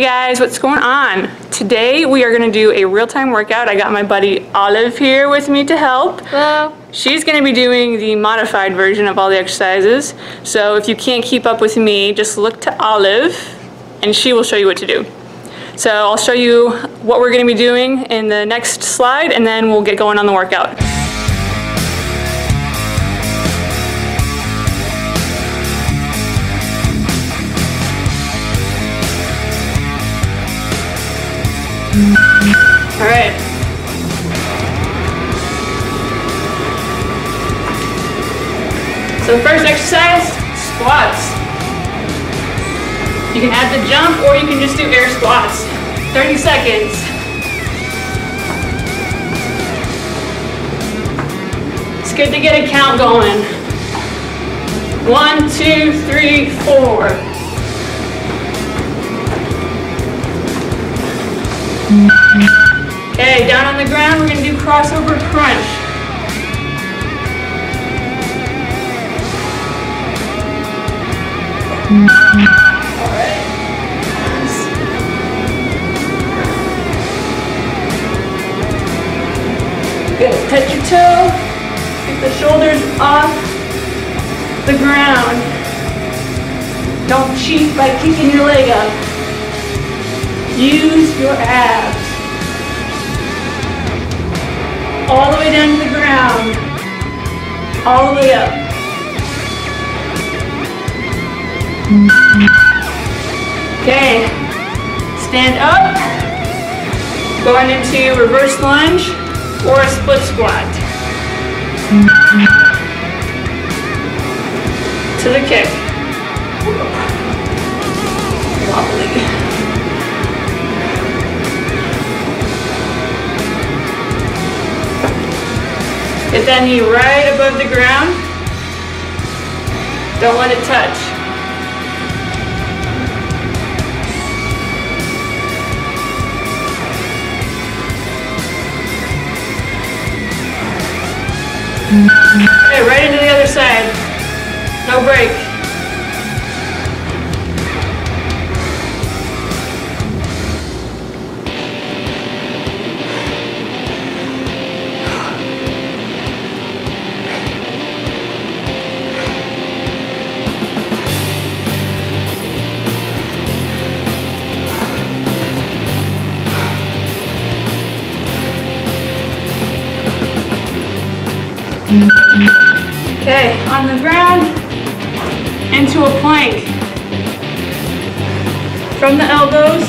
Hey guys, what's going on? Today we are gonna do a real-time workout. I got my buddy Olive here with me to help. Hello. She's gonna be doing the modified version of all the exercises. So if you can't keep up with me, just look to Olive and she will show you what to do. So I'll show you what we're gonna be doing in the next slide and then we'll get going on the workout. So first exercise, squats. You can add the jump or you can just do air squats. 30 seconds. It's good to get a count going. One, two, three, four. Okay, down on the ground, we're gonna do crossover crunch. Good, touch your toe, get the shoulders off the ground. Don't cheat by kicking your leg up. Use your abs. All the way down to the ground. All the way up. Okay. Stand up. Going into reverse lunge or a split squat. To the kick. Wobbly. Get that knee right above the ground. Don't let it touch. Okay, right into the other side. No break. Into a plank. From the elbows.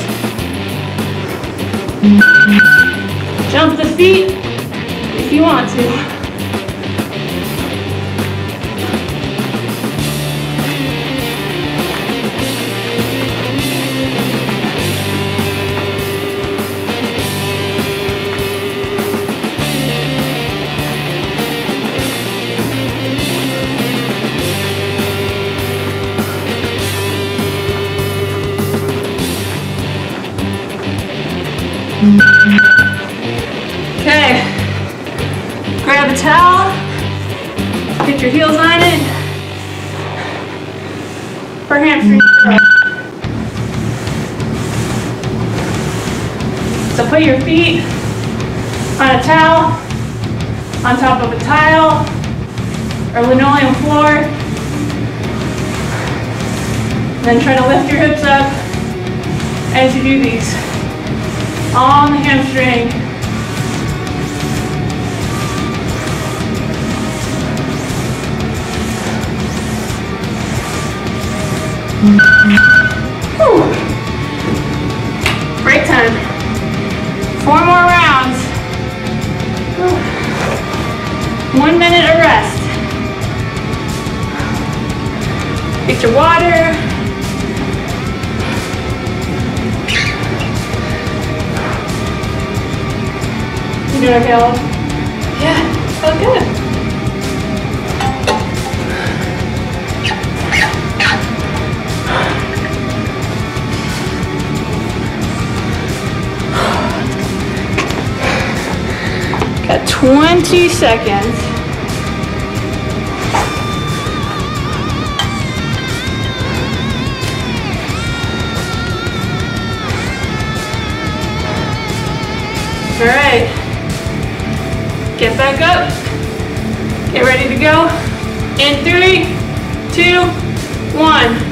Jump the feet if you want to. Okay. Grab a towel. Get your heels on it. For hamstring curl. So put your feet on a towel, on top of a tile or linoleum floor. Then try to lift your hips up as you do these. On the hamstring. Whew. Break time. Four more rounds. One minute of rest. Get your water. You Olive? Yeah, felt good. Got 20 seconds. All right. Get back up. Get ready to go. In three, two, one.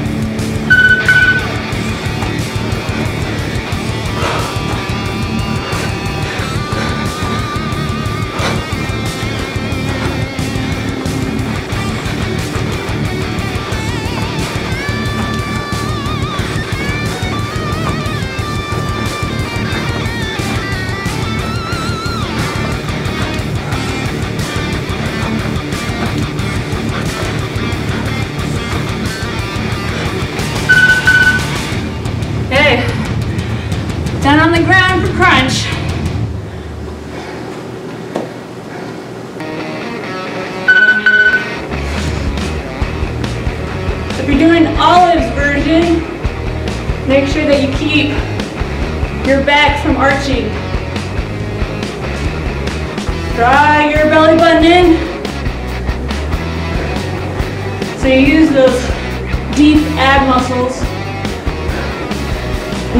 From arching. Draw your belly button in. So you use those deep ab muscles,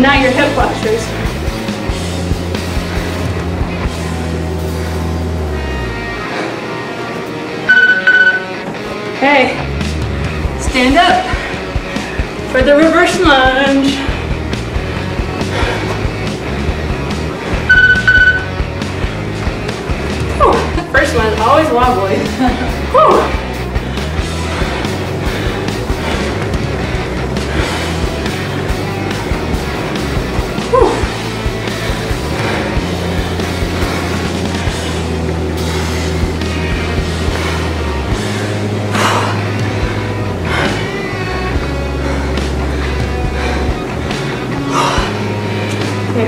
not your hip flexors. Okay, stand up for the reverse lunge. First one always wobbly. Whew.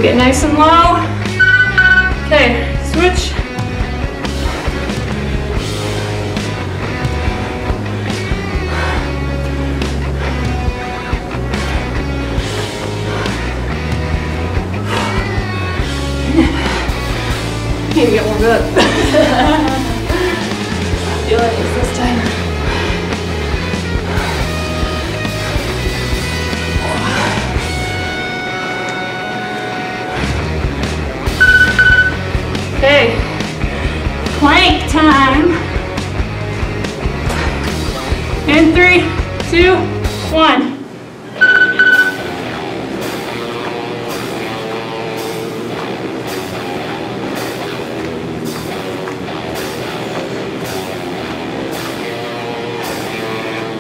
Get nice and low. Okay, switch.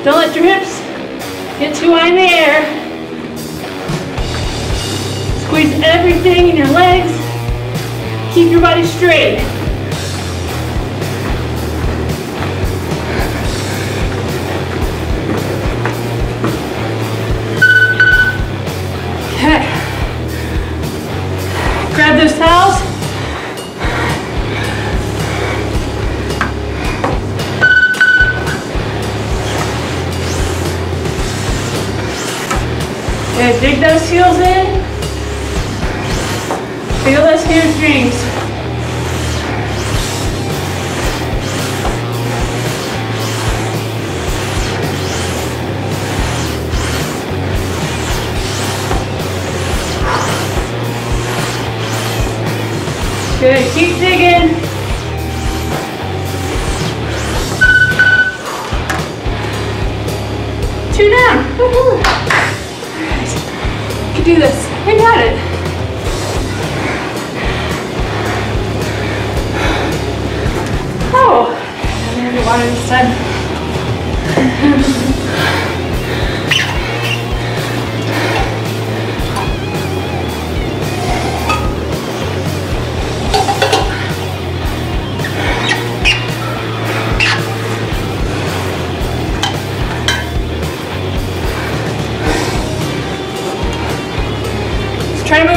Don't let your hips get too high in the air. Squeeze everything in your legs. Keep your body straight. Good, keep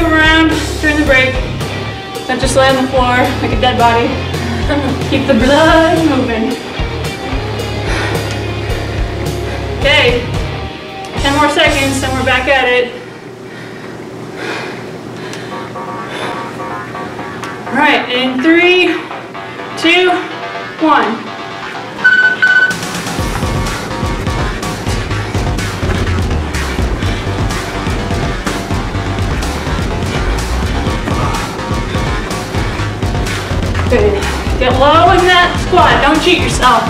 Around during the break. Don't just lay on the floor like a dead body. Keep the blood moving. Okay, 10 more seconds and we're back at it. All right, in three, two, one. Get low in that squat. Don't cheat yourself.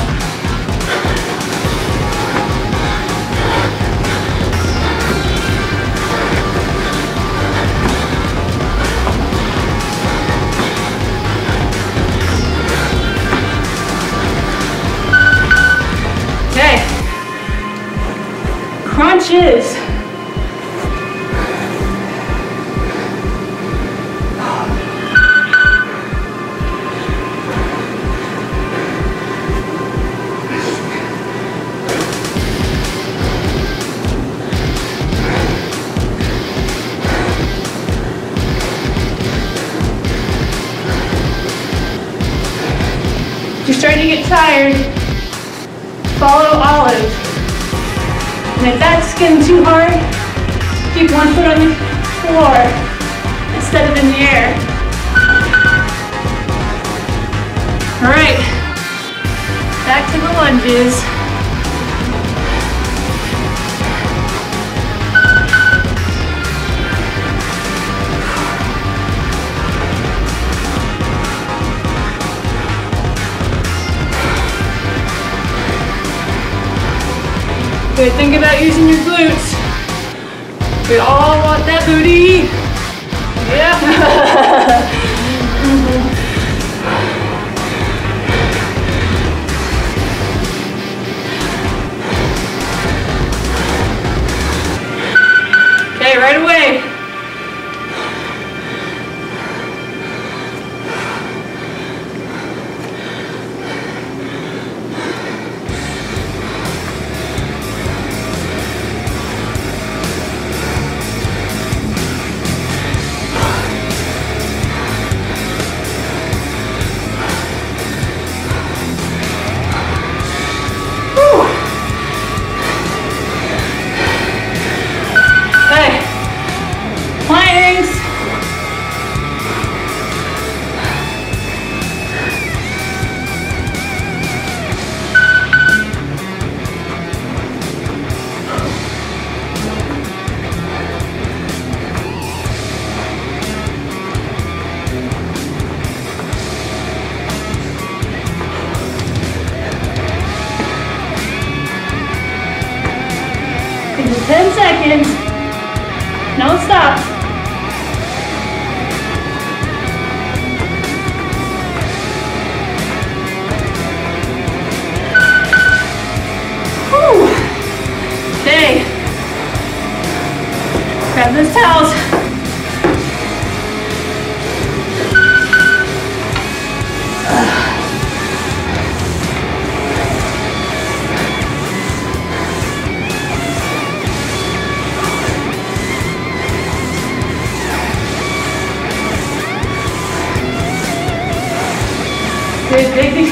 Okay. Crunches. On the floor instead of in the air. All right, back to the lunges. Good, think about using your glutes. We all want that booty. Yeah. okay, right away.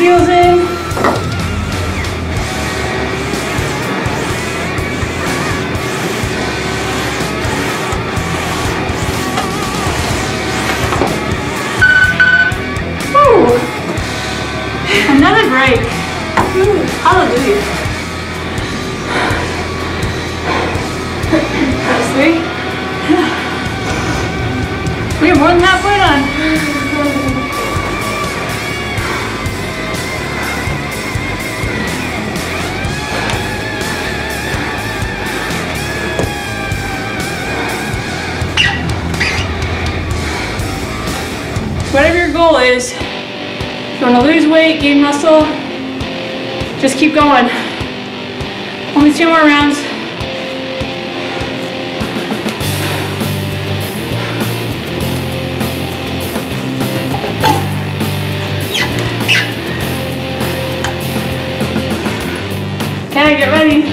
Good, dig the heels in. Goal is, if you want to lose weight, gain muscle, just keep going. Only two more rounds. Okay, get ready.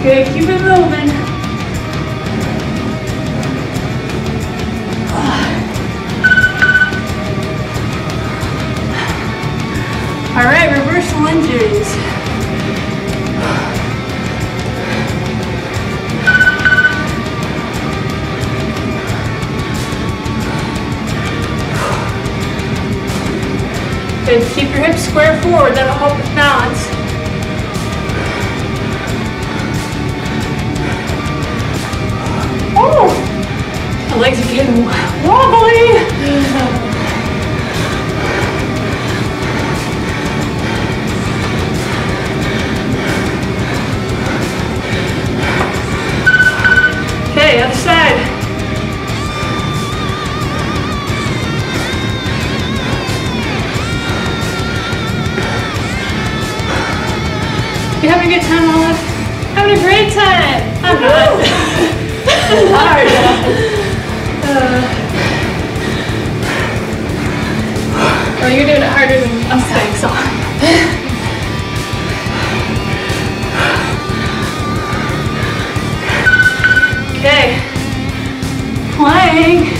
Good, keep it moving. All right, reverse lunges. Good, keep your hips square forward, that'll help with balance. Wobbly. Okay, other side. You having a good time, Olive? Having a great time. I'm not. it's hard. Oh, you're doing it harder than. I'm saying so. Okay. Plank.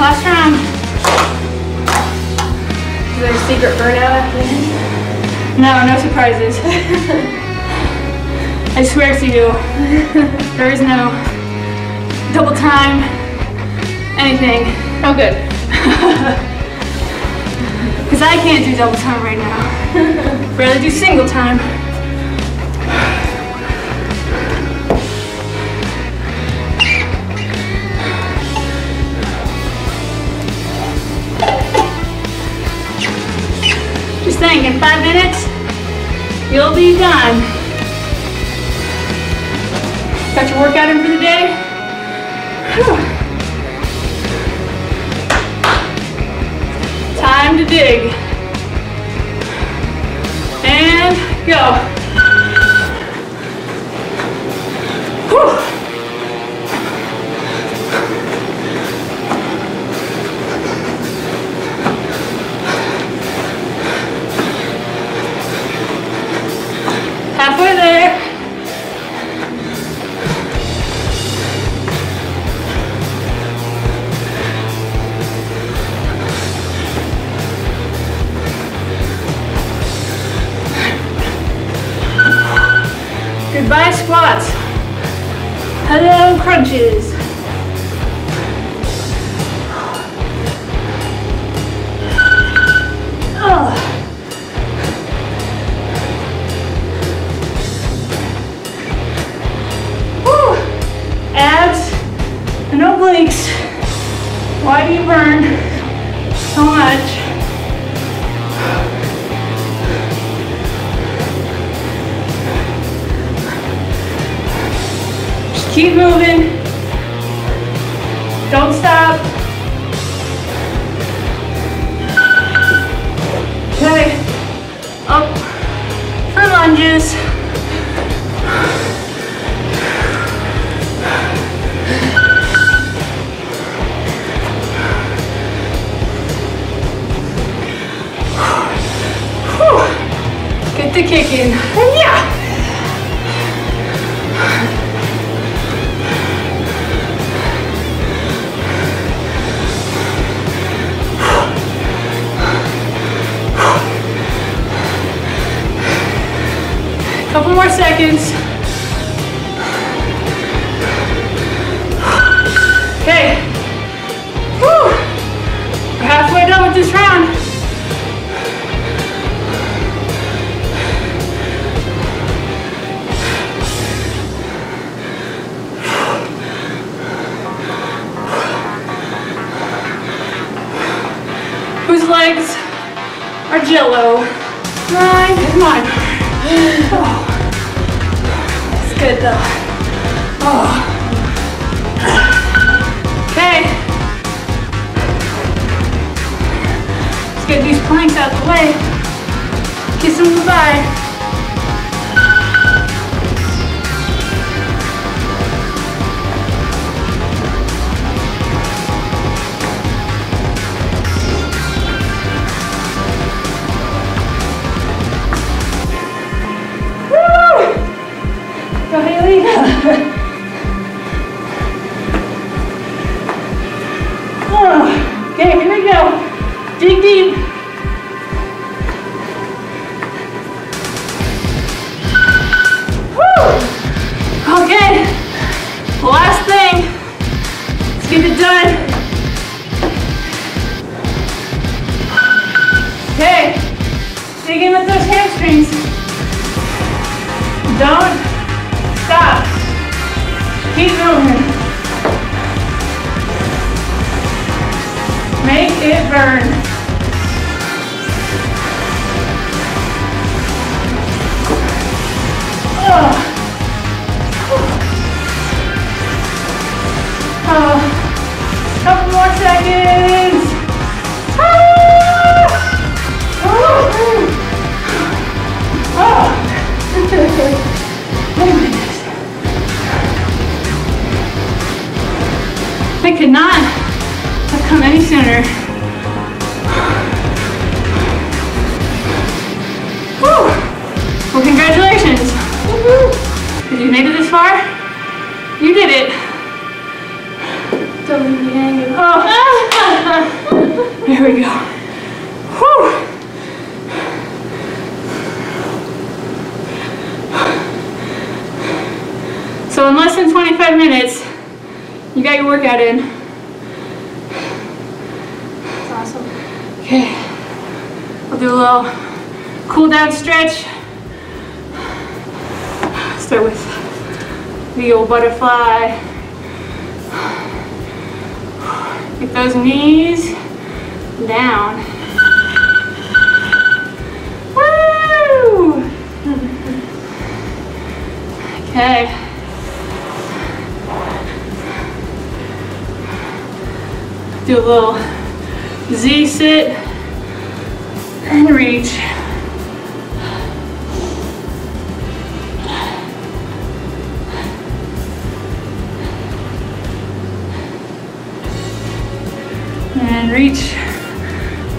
Last round. Is there a secret burnout at the end? No, no surprises. I swear to you, there is no double time, anything. Oh, good. Because I can't do double time right now. Barely do single time. In five minutes, you'll be done. Got your workout in for the day? Whew. Time to dig. And go. Couple more seconds. Make it burn. Ugh. Oh. Couple more seconds. Ah! Oh. Oh. I could not have come any sooner. Whew. Well, congratulations. If you made it this far, you did it. Don't leave me hanging. Oh. There we go. Whew. So in less than 25 minutes, you got your workout in. That's awesome. Okay. We'll do a little cool down stretch. Start with the old butterfly. Get those knees down. Woo! Okay. Do a little Z sit and reach. And reach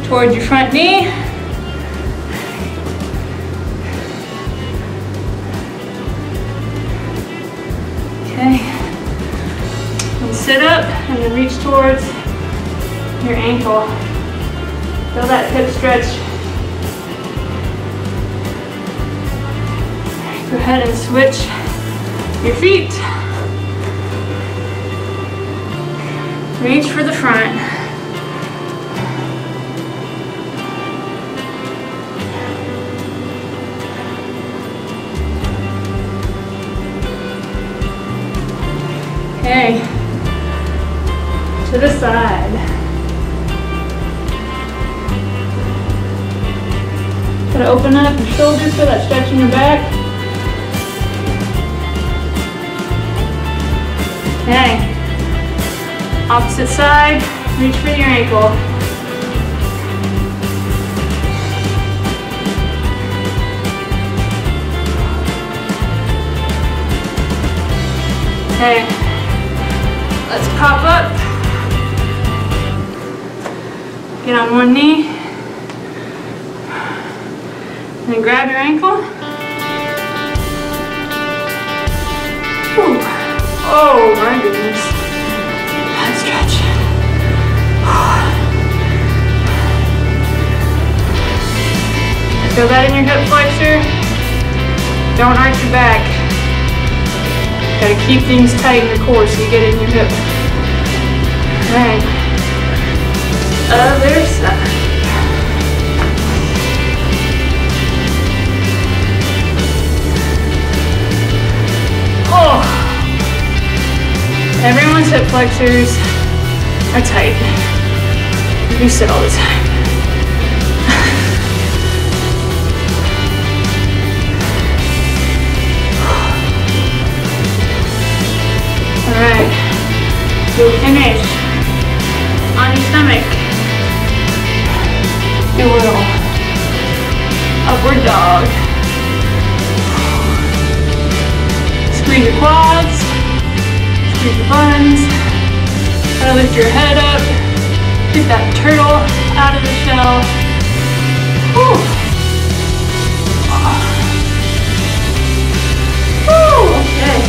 towards your front knee. Okay. And sit up and then reach towards your ankle. Feel that hip stretch. Go ahead and switch your feet. Reach for the front. Okay. To the side. Gotta open up your shoulders, feel that stretch in your back. Okay. Opposite side, reach for your ankle. Okay. Let's pop up. Get on one knee. And grab your ankle. Oh my goodness. That stretch. Feel that in your hip flexor? Don't arch your back. Gotta keep things tight in your core so you get in your hip. Alright. Flexors are tight. You sit all the time. Alright. You'll finish on your stomach. Your little upward dog. Squeeze your quads. Squeeze your buns. Try lift your head up. Get that turtle out of the shell. Whew. Whew, okay.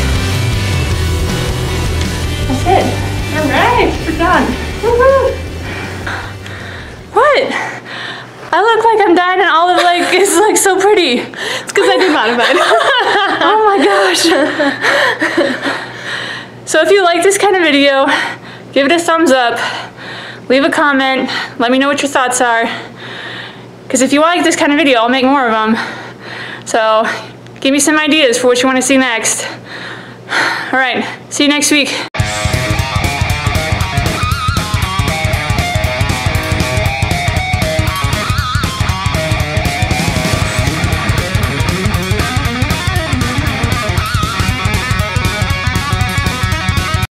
That's it. All right, we're done. Woohoo! What? I look like I'm dying and Olive like is like so pretty. It's because I did modified. oh my gosh. so if you like this kind of video, give it a thumbs up. Leave a comment. Let me know what your thoughts are. Because if you like this kind of video, I'll make more of them. So give me some ideas for what you want to see next. All right, see you next week.